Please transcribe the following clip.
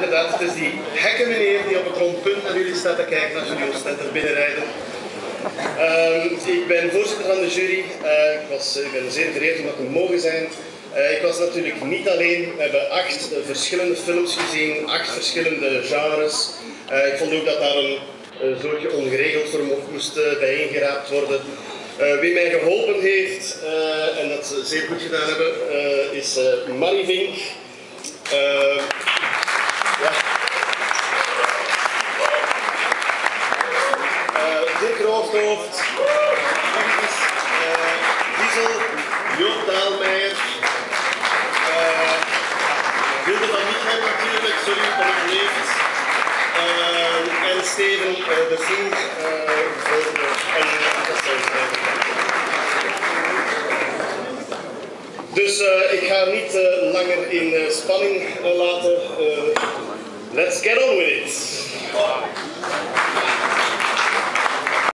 inderdaad, het is die gekke meneer die op het rondpunt naar jullie staat te kijken als jullie ons center binnenrijden. Ehm, ik ben voorzitter van de jury. Eh, ik, was, ik ben zeer vereerd om dat te mogen zijn. Eh, ik was natuurlijk niet alleen. We hebben acht verschillende films gezien, acht verschillende genres. Ik vond ook dat daar een uh, soortje ongeregeld mo- moest bijeengeraapt worden. Wie mij geholpen heeft, en dat ze zeer goed gedaan hebben, is Marie Vink. Eh, Dirk Roofdhoofd, Marcus, eh, Diesel, Joop Daalmeijer, eh, Hilde van Michel natuurlijk, sorry om het leeft. Eh, en Steven eh, de Vink eh, voor de. Dus eh, ik ga niet eh, langer in eh, spanning eh, laten. Eh,